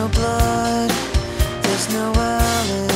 no blood, there's no Alice.